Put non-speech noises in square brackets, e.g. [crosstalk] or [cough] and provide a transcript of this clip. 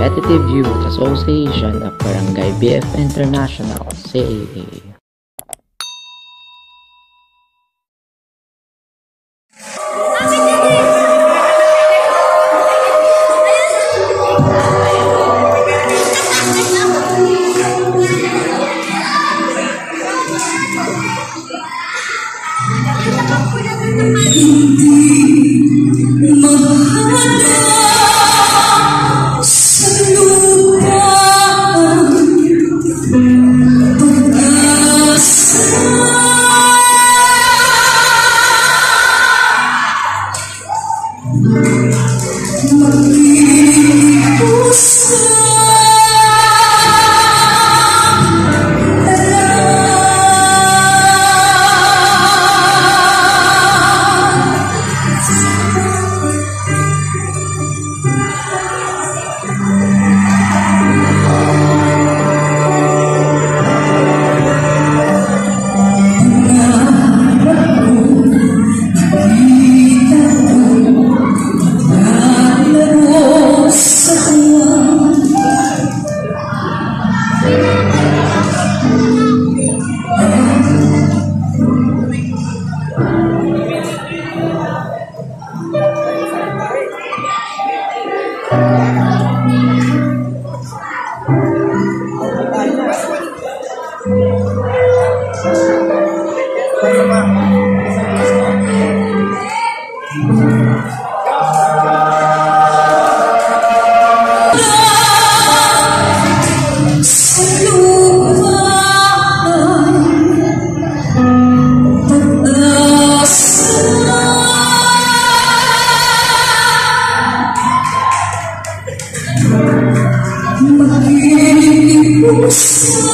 Competitive Youth Association of Barangay BF International, CAA. [laughs] Deus.